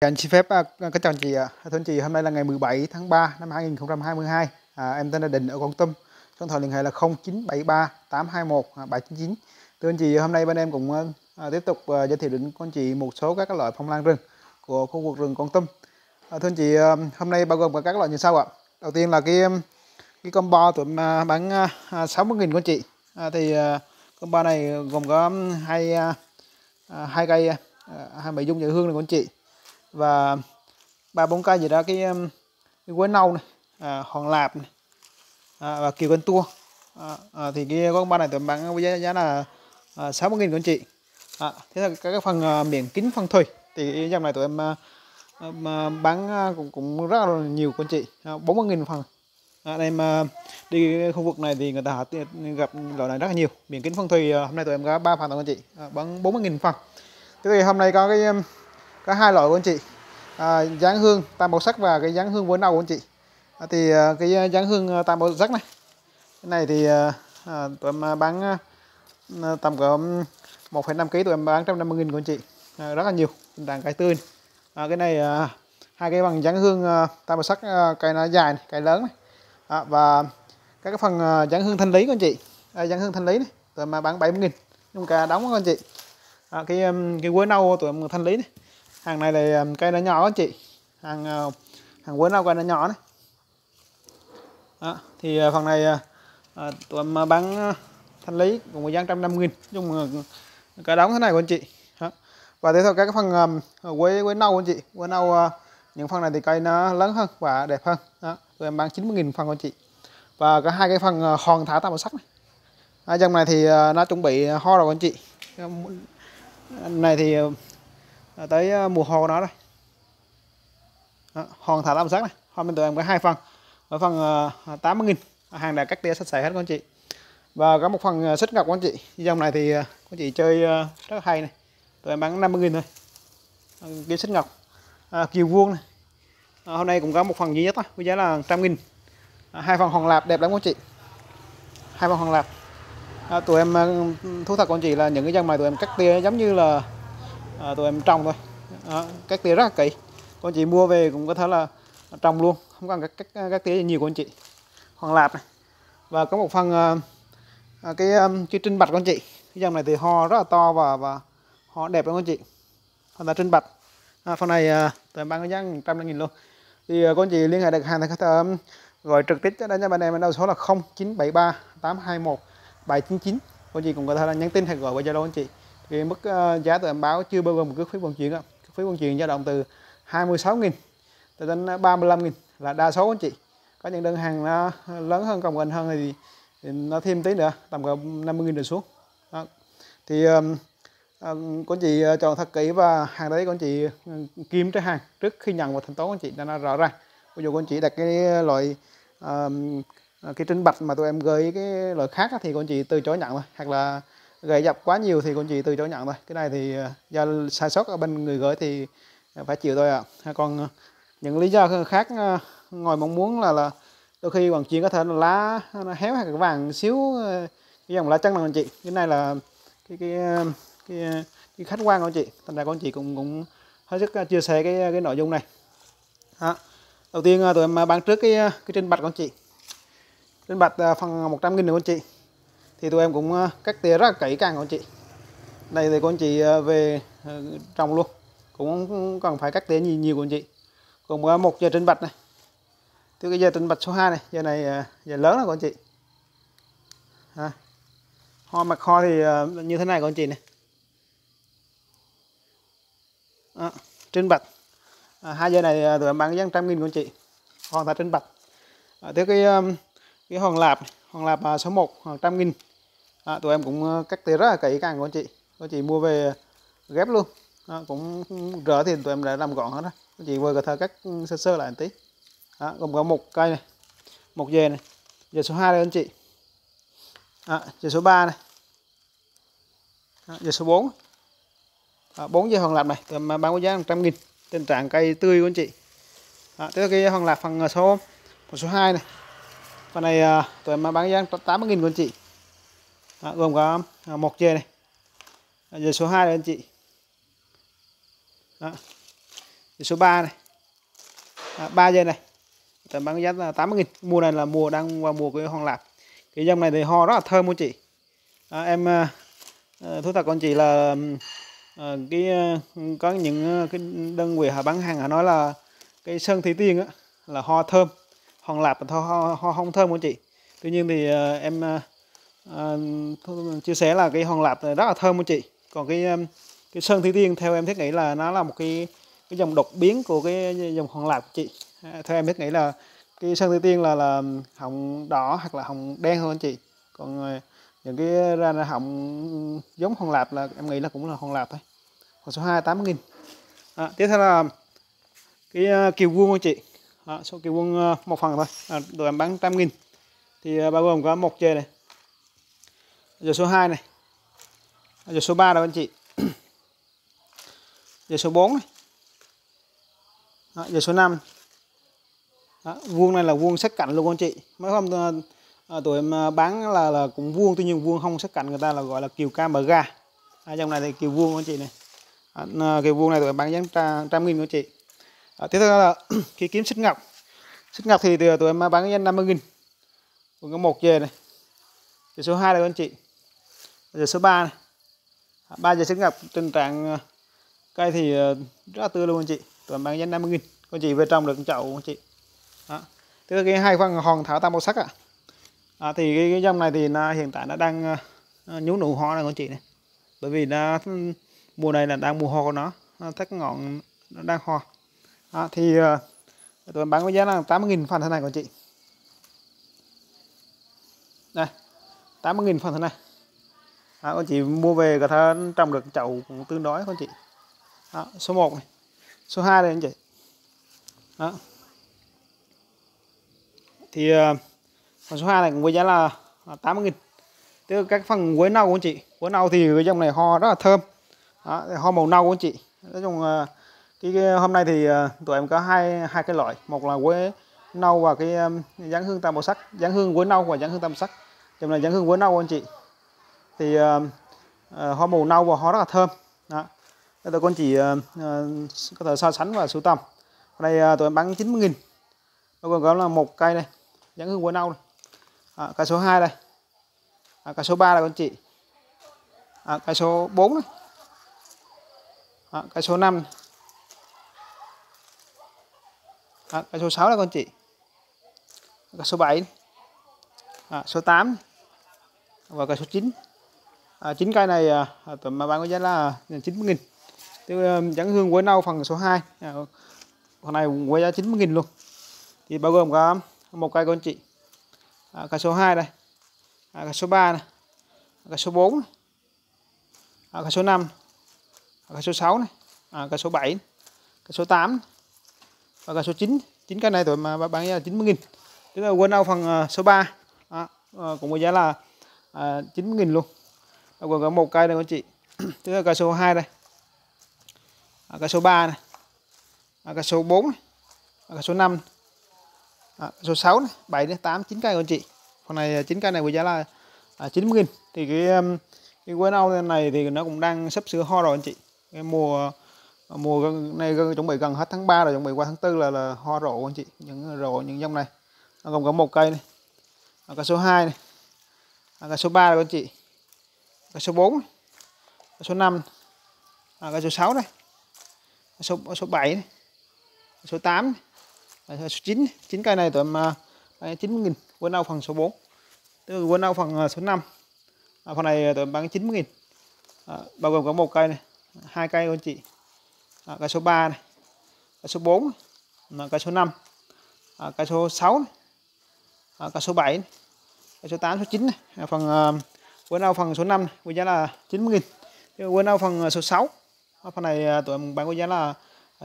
Dạ, anh xin phép à, à, kính chào anh chị ạ. Thưa anh chị, hôm nay là ngày 17 tháng 3 năm 2022. À, em tên là Đình ở Con Tum. Số điện thoại liên hệ là 0973 821 799. Thưa anh chị, hôm nay bên em cũng à, tiếp tục à, giới thiệu đến con chị một số các loại phong lan rừng của khu vực rừng Con Tum. À, thưa anh chị, à, hôm nay bao gồm các loại như sau ạ. Đầu tiên là cái cái combo tụi em à, bán à, à 60.000 con chị. À, thì à, combo này gồm có hai à, à hai cây à, hai bảy dung dạ hương này con chị và ba bốn cây gì đó cái um, cái quế nâu này à, hòn lạp này à, và kiều canh tua. À, à, thì cái con ba này tụi bán với giá, giá là à, sáu mươi nghìn con chị. À, thế là các cái phần à, miệng kính phân thủy thì cái dòng này tụi em à, uh, bán à, cũng cũng rất là nhiều con chị. Bốn 40 nghìn phần. À, em đi khu vực này thì người ta gặp loại này rất là nhiều. Miệng kính phân thủy hôm nay tụi em có ba phần tặng con chị. À, bán 40 nghìn phần. Thế thì hôm nay có cái um, có hai loại của anh chị. À, dáng hương tam màu sắc và cái dáng hương vốn nâu của anh chị. À, thì à, cái dáng hương à, tam màu sắc này. Cái này thì à, à tụi em à, bán à, à, tầm cỡ 1,5 kg tụi em bán 150 nghìn của anh chị. À, rất là nhiều tình trạng cây tươi à, cái này à, hai cái bằng dáng hương à, tam màu sắc à, cây nó dài này, cây lớn này. À, và các cái phần à, dáng hương thanh lý của anh chị. À, dáng hương thanh lý này tụi em bán 70 nghìn. Nhưng cả đóng của anh chị. À, cái cái quế nâu tụi em thanh lý này hàng này là um, cây nó nhỏ anh chị. Hàng uh, hàng quế nào cây nó nhỏ này, đó, thì uh, phần này uh, à, tụi em bán thanh lý cùng một giá trăm năm nghìn. Chung cả đóng thế này của anh chị. Đó. và tiếp theo các cái phần um, quế quế nâu anh chị. Quế nâu những phần này thì cây nó lớn hơn và đẹp hơn. Đó. tụi em bán 90 nghìn phần của anh chị. Và cả hai cái phần hòn thả tạo màu sắc này. À, dòng này thì nó chuẩn bị ho rồi anh chị. Um, này thì À, tới à, mùa hồ nó đây. Đó, hòn thả làm sắc này. Hôm bên tụi em có hai phần. Ở phần à, uh, 80 nghìn. Hàng đã cắt tỉa sạch sẽ hết các anh chị. Và có một phần uh, xích ngọc các anh chị. Dòng này thì uh, anh chị chơi uh, rất hay này. Tụi em bán 50 nghìn thôi. Uh, cái xích ngọc. Uh, kiều vuông này. Uh, hôm nay cũng có một phần duy nhất thôi với giá là trăm nghìn. Uh, hai phần hòn lạp đẹp lắm các anh chị. Hai phần hòn lạp. À, tụi em thú thật con chị là những cái dòng này tụi em cắt tia giống như là à, tụi em trồng thôi. À, các tía rất là kỹ. Con chị mua về cũng có thể là trồng luôn. Không cần các các, các tía nhiều anh chị. Hoàng lạp này. Và có một phần à, à cái à, cái trinh bạch con chị. Cái dòng này thì ho rất là to và và ho đẹp lắm con chị. Phần là trinh bạch. À, phần này à, tụi em bán cái giá trăm nghìn luôn. Thì à, con chị liên hệ được hàng thì có thể à, gọi trực tiếp cho đến cho bạn em đầu số là 0973 821 799 con chị cũng có thể là nhắn tin hay gọi qua Zalo anh chị thì mức ờ, giá tụi em báo chưa bao gồm cước phí vận chuyển đó. phí vận chuyển dao động từ 26.000 tới đến ờ, 35.000 là đa số anh chị có những đơn hàng nó lớn hơn cộng gần hơn thì, thì nó thêm tí nữa tầm cỡ 50.000 trở xuống đó. thì um, con chị ờ, chọn thật kỹ và hàng đấy con chị ừ, kiếm trái hàng trước khi nhận và thanh toán con chị cho nó rõ ràng ví dụ con chị đặt cái loại um, cái trinh bạch mà tụi em gửi cái loại khác thì con chị từ chối nhận thôi hoặc là gãy dập quá nhiều thì con chị từ chối nhận thôi. Cái này thì ờ, do sai sót ở bên người gửi thì ờ, phải chịu thôi ạ. À. còn ờ, những lý do khác ngồi ngoài mong muốn là là đôi khi bằng chuyện có thể là lá nó héo hay cái vàng xíu cái dòng lá trắng là con chị. Cái này là cái cái cái, cái khách quan của chị. Thành ra con chị cũng cũng hết sức chia sẻ cái cái nội dung này. Đó. đầu tiên tụi em bán trước cái cái trên bạch con chị. Trên bạch phần 100 nghìn của con chị thì tụi em cũng ờ, cắt tỉa rất là kỹ càng con chị. Đây thì con chị ờ, về ờ, trồng luôn. Cũng cần phải cắt tỉa nhiều nhiều con chị. Còn một giờ trên bạch này. Từ cái giờ trên bạch số 2 này. Giờ này giờ lớn rồi con chị. À. hoa mặt hoa thì như thế này con chị này. À, trên bạch. À, hai giờ này tụi em bán giá trăm nghìn con chị. Hoàn thành trên bạch. À, theo cái cái hòn lạp hòn lạp số 1 khoảng trăm nghìn. À, tụi em cũng ờ, cắt tỉa rất là kỹ càng của anh chị. Có chị mua về ghép luôn. À, cũng rỡ thì tụi em đã làm gọn hết đó có chị vừa có thể cắt ừ, sơ sơ lại một tí. À, gồm có một cây này một dề này dề số 2 đây anh chị. À, dề số 3 này. À, dề số 4 à, 4 dây hoàng lạp này tụi em bán với giá 100 nghìn. Tình trạng cây tươi của anh chị. À, tiếp cái hoàng lạp phần số phần số 2 này con này à, tụi em bán giá 80 nghìn con chị. Đó, gồm có à, một dê này. Dề số 2 này anh chị. Đó. số 3 này. Đó, 3 dây này. Tầm bán giá là 80 nghìn. Mùa này là mùa đang vào mùa của hoàng lạp. Cái dòng này thì ho rất là thơm anh chị. Đó, em à, à, thú thật con chị là cái có những cái đơn vị họ bán hàng họ nói là cái sơn thủy tiên á là ho thơm hòn lạp và ho, ho không thơm của chị. Tuy nhiên thì uh, em uh, chia sẻ là cái hòn lạp này rất là thơm của chị. Còn cái cái sơn thủy tiên theo em thiết nghĩ là nó là một cái cái dòng đột biến của cái dòng hòn lạp của chị. Theo em thiết nghĩ là cái sơn thủy tiên là là hồng đỏ hoặc là hồng đen hơn anh chị. Còn những cái ra là hồng giống hòn lạp là em nghĩ là cũng là hòn lạp thôi. Còn số 2 80 nghìn à, tiếp theo là cái kiều vuông anh chị à, số kiều vuông ờ, một phần thôi. À, đồ em bán trăm nghìn. Thì ờ, bao gồm có một chê này. Giờ số 2 này. Giờ số 3 đâu anh chị. Giờ số 4 này. Đó, giờ số 5 đó, vuông này là vuông sắc cạnh luôn anh chị. Mấy hôm à, tụi em bán là là cũng vuông tuy nhiên vuông không sắc cạnh người ta là gọi là kiều cam bờ ga. À, trong này thì kiều vuông anh chị này. À, kiều vuông này tụi em bán giá trăm nghìn anh chị à, tiếp theo là khi kiếm xích ngọc. Xích ngọc thì từ tụi em bán giá 50 nghìn. Còn có một về này. Giờ số 2 là anh chị. Giờ số 3 này. À, 3 giờ xích ngọc tình trạng à, cây thì à, rất là tươi luôn anh chị. Tụi em bán giá 50 nghìn. Con chị về trong được chậu anh chị. Đó. tức là cái hai phần hòn thảo tam màu sắc ạ à. à, thì cái, cái dòng này thì nó hiện tại nó đang uh, nhú nụ hoa này con chị này. Bởi vì nó ừ, mùa này là đang mùa hoa của nó, nó thắt ngọn nó đang hoa à, thì uh, tụi bán với giá là 80.000 phần thế này của chị. Đây 80.000 phần thế này. À, con chị mua về cả thơ trồng được chậu cũng tương đối con chị. À, số 1 này số 2 đây anh chị. Đó. Thì uh, phần số 2 này cũng với giá là 80.000 tức các phần quế nâu của anh chị. Quế nâu thì cái dòng này ho rất là thơm. Đó, ho màu nâu của anh chị. Nói chung uh, cái, hôm nay thì ờ, tụi em có hai hai cái loại. Một là quế nâu và cái dáng hương tam màu sắc. Dáng hương quế nâu và dáng hương tam màu sắc. Trong này dáng hương quế nâu anh chị. Thì uh, uh, hoa màu nâu và hoa rất là thơm. Đó. Đây là con chị uh, uh, có thể so sánh và sưu tầm. Đây uh, tụi em bán 90 nghìn. Nó còn có là một cây này dáng hương quế nâu này à, cây số 2 đây. À, cây số 3 là con chị. À, cây số 4 này à, cây số 5 này à, cái số 6 là con chị. Cái số 7 à, số 8 và cái số 9 à, 9 cây này à, à tầm mà bán có giá là 90 nghìn. Tiêu dẫn à, hương quế nâu phần số 2 à, con này quế giá 90 nghìn luôn. Thì bao gồm có một cây con chị. À, cái số 2 đây. À, cái số 3 này. Cái số 4 này. À, cái số 5 à, cây số 6 này. À, cái số 7 à, cái số 8 này và cây số 9 9 cái này tôi mà bán ờ, ờ, giá là ờ, 90 nghìn. Tức là quên đâu phần số 3 à, cũng có giá là à, 90 nghìn luôn. Và còn có một cây này anh chị. Tức là cây số 2 đây. À, cây số 3 này. À, cây số 4 này. À, cây số 5 à, số 6 này. 7 đến 8 9 cây anh chị. Phần này 9 cây này với giá là à, 90 nghìn. Thì cái cái quế nâu này thì nó cũng đang sắp sửa ho rồi anh chị. Cái mùa mùa gần này gần chuẩn bị gần hết tháng 3 rồi chuẩn bị qua tháng 4 là là hoa rộ anh chị những rộ những dòng này. Nó gồm có một cây này à, cây số 2 này à, cây số 3 rồi anh chị cây số 4 cây số 5 à, cây số 6 này cây số, cây số 7 này cây số 8 này à, số 9 9 cây này tầm 90 à, à, nghìn quên đâu phần số 4 tức quên đâu phần số 5 à, phần này tầm bán 90 nghìn à, bao gồm có một cây này hai cây anh chị à, cái số 3 này cái số 4 này. cái số 5 à, cái số 6 này. À, cái số 7 này. cái số 8 số 9 này. À, phần uh, quên đâu phần số 5 này, với giá là 90 000 quên đâu phần số 6 à, phần này tụi em bán với giá là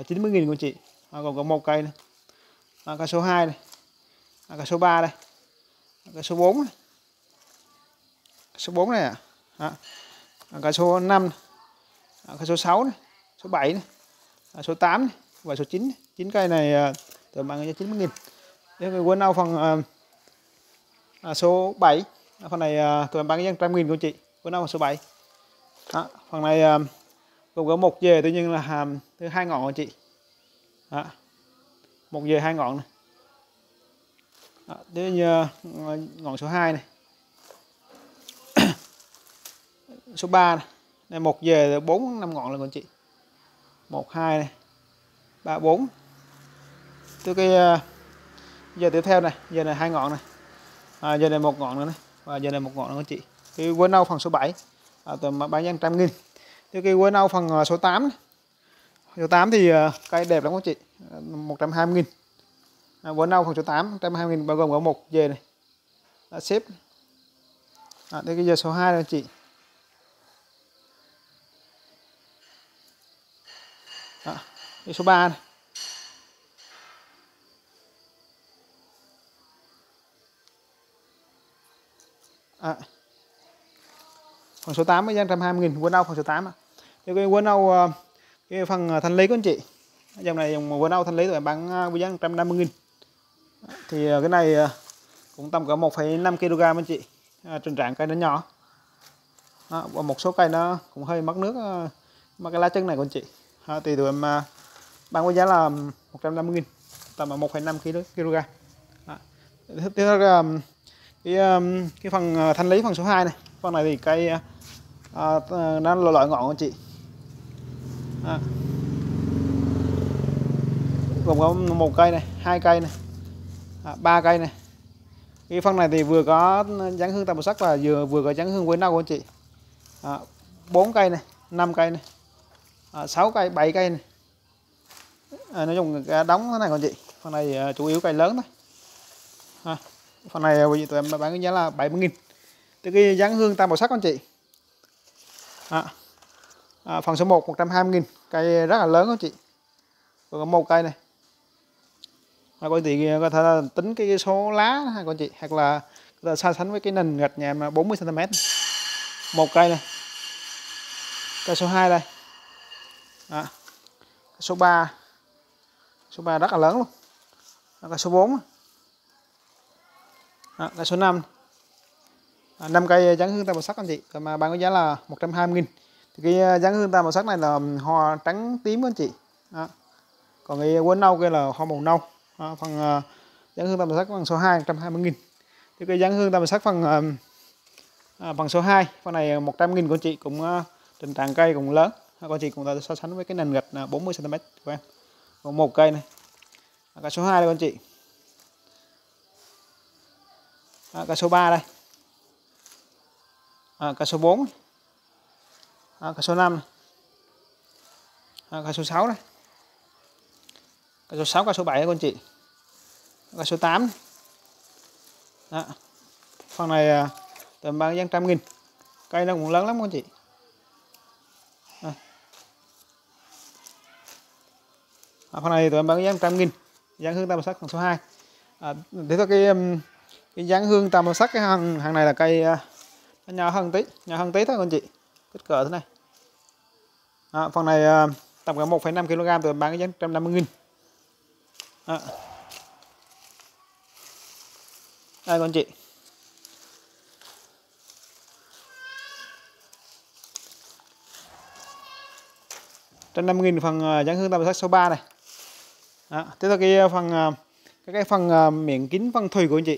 90 000 của chị à, còn có một cây này à, cái số 2 này à, cái số 3 đây à, cái số 4 này. cái số 4 này à, à. cái số 5 này. à, cái số 6 này số 7 này à, số 8 này. và số 9 9 cây này à, tụi bạn cho 90 nghìn. Thế quên nào phần à, à, số 7 à, phần này à, tụi em bán cái trăm nghìn của chị. Quên nào số 7 à, phần này à, gồm có một về tuy nhiên là hàm thứ hai ngọn của chị. Đó. một giờ hai ngọn này. Đó. tiếp như à, ngọn số 2 này. Số 3 này, này một về bốn năm ngọn là con chị một hai này. Ba bốn. Từ cái à, giờ tiếp theo này giờ này hai ngọn này. À, giờ này một ngọn nữa này. Và giờ này một ngọn nữa anh chị. Cái quên nâu phần số 7 à, tầm bán nhân trăm nghìn. Từ cái quên nâu phần à, số 8 này. số 8 thì à, cây đẹp lắm các chị. 120 nghìn. À, quên nâu phần số 8 120 nghìn bao gồm có một dề này. Đã xếp. À, đây cái giờ số 2 này anh chị Đó, cái số 3 này. À. phần số 8 với 120 nghìn Winnow phần số 8 à. Thì cái Winnow ờ, cái phần ờ, thanh lý của anh chị. Dòng này dòng Winnow thanh lý tụi em bán ờ, với giá 150 nghìn. Thì ờ, cái này cũng tầm cỡ 1,5 kg anh chị. À, trình trạng cây nó nhỏ. À, và một số cây nó cũng hơi mất nước mà cái lá chân này của anh chị. À, thì tụi em bán với giá là 150 nghìn tầm 1,5 kg. Đó. tiếp theo là cái cái phần ờ, thanh lý phần số 2 này. Phần này thì cây ờ, à, ờ, nó là loại ngọn anh chị. À. gồm có một cây này hai cây này à, ba cây này. Cái phần này thì vừa có dáng hương tam màu sắc và vừa vừa có dáng hương quế nâu anh chị. À, 4 cây này 5 cây này à, 6 cây 7 cây này à, nói chung đóng thế này còn chị. Phần này uh, chủ yếu cây lớn thôi. À phần này à, vì tụi em bán cái giá là 70 nghìn. Từ cái dáng hương tam màu sắc con chị. À, à, phần số 1 120 nghìn. Cây rất là lớn con chị. Còn có một cây này. À, có chị có thể là tính cái số lá ha con chị. Hoặc là có so sánh với cái nền gạch nhà mà 40 cm một cây này. Cây số 2 đây. À, số 3 số 3 rất là lớn luôn. À, cây số 4 đó, cây số 5 à, 5 cây dáng hương tam màu sắc anh chị. Mà bán có giá là 120 000 thì cái à, dáng hương tam màu sắc này là hoa trắng tím anh chị. Đó. còn cái quấn nâu kia là hoa màu nâu. Đó, phần uh, dáng hương tam màu sắc bằng số 2 120 000 thì cái dáng hương tam màu sắc phần uh, à, phần số 2 phần này à, 100 000 của chị cũng uh, tình trạng cây cũng lớn. Con chị cũng so sánh với cái nền gạch 40 cm của em có một cây này. À, cái số 2 đây con chị. À, cây số 3 đây. À, cây số 4 à, cây số 5 à, cây số 6 đây cây số 6 cây số 7 đây, con chị. Cây số 8 Đó. phần này à, tầm bán giá trăm nghìn? Cây nó cũng lớn lắm con chị. À, con này tụi em bán giá 100 nghìn. Dáng hương tam màu sắc phần số 2 à, để cho cái um, cái dáng hương tam màu sắc cái hàng hàng này là cây à, nó nhỏ hơn tí nhỏ hơn tí thôi anh chị. Kích cỡ thế này. À, phần này à, tầm cả 1,5 kg tụi em bán cái giá 150 nghìn. À. đây con chị. Trên 5 nghìn phần à, dáng hương tam sắc số 3 này đó. tiếp theo cái ờ, phần ờ, cái cái phần ờ, miệng kính phân thủy của anh chị.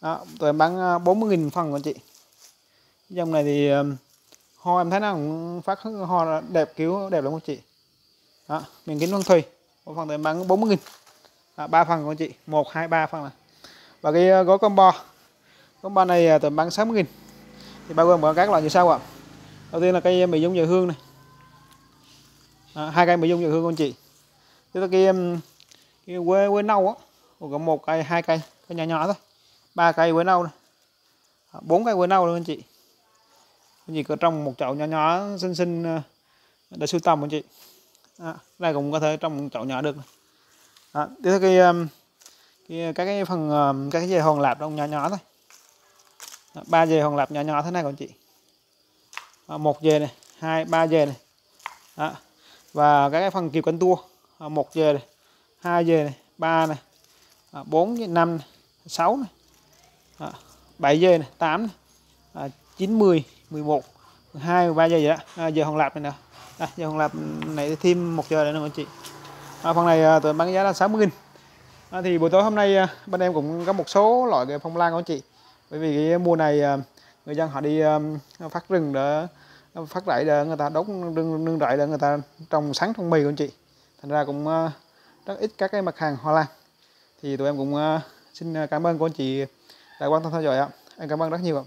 À, đó, tôi bán 40.000 phần của anh chị. Dòng này thì ho em thấy nó cũng phát ho đẹp kiểu đẹp lắm anh chị. Đó, miệng kính phân thùy một phần tôi bán 40.000 à, 3 phần của anh chị. 1, 2, 3 phần này. Và cái gói combo. Combo này à, bán 60.000 thì bao gồm các loại như sau ạ. Đầu tiên là cây mì dung dừa hương này. À, hai cây mì dung dừa hương của anh chị tiếp là cái um, cái quế quế nâu á có một cây hai cây cái nhỏ nhỏ thôi ba cây quế nâu này bốn cây quế nâu luôn anh chị. Anh chị có trong một chậu nhỏ nhỏ xinh xinh ờ, để sưu tầm anh chị? À, đây cũng có thể trong một chậu nhỏ được. À, tiếp theo um, cái, cái các cái phần các cái dây hòn lạp trong nhỏ nhỏ thôi. À, ba dề hòn lạp nhỏ nhỏ thế này còn chị. À, một dề này hai ba dề này. À, và các cái phần kiều cánh tua. À, một giờ này hai giờ này ba này à, bốn năm sáu này à, bảy 7 giờ này 8 này à, 9 10 11 12 13 giờ vậy đó. À, giờ hồng lạp này nè. À, giờ hồng lạp này thêm một giờ nữa nè anh chị. À, phần này tôi bán giá là 60 nghìn. À, thì buổi tối hôm nay bên em cũng có một số loại cái phong lan của anh chị. Bởi vì cái mùa này người dân họ đi phát rừng để phát rẫy để người ta đốt nương, nương rẫy để người ta trồng sắn trong mì của anh chị thành ra cũng ờ, rất ít các cái mặt hàng hoa lan. Thì tụi em cũng ờ, xin ờ, cảm ơn cô anh chị đã quan tâm theo dõi ạ. Em cảm ơn rất nhiều ạ.